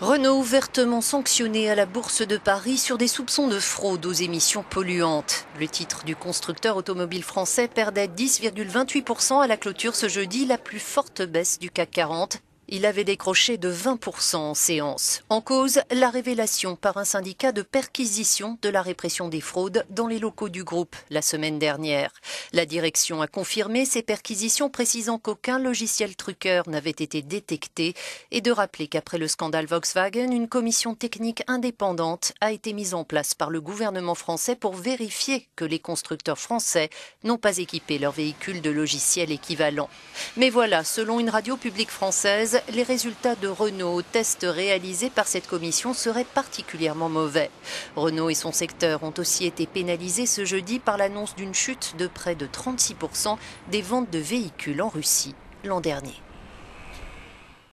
Renault ouvertement sanctionné à la Bourse de Paris sur des soupçons de fraude aux émissions polluantes. Le titre du constructeur automobile français perdait 10,28% à la clôture ce jeudi, la plus forte baisse du CAC 40. Il avait décroché de 20% en séance. En cause, la révélation par un syndicat de perquisition de la répression des fraudes dans les locaux du groupe la semaine dernière. La direction a confirmé ces perquisitions précisant qu'aucun logiciel truqueur n'avait été détecté et de rappeler qu'après le scandale Volkswagen, une commission technique indépendante a été mise en place par le gouvernement français pour vérifier que les constructeurs français n'ont pas équipé leurs véhicules de logiciels équivalents. Mais voilà, selon une radio publique française, les résultats de Renault aux tests réalisés par cette commission seraient particulièrement mauvais. Renault et son secteur ont aussi été pénalisés ce jeudi par l'annonce d'une chute de près de 36% des ventes de véhicules en Russie l'an dernier.